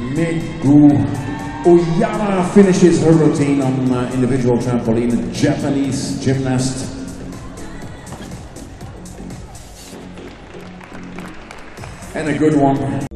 Megu Oyama finishes her routine on uh, individual trampoline, Japanese gymnast. And a good one.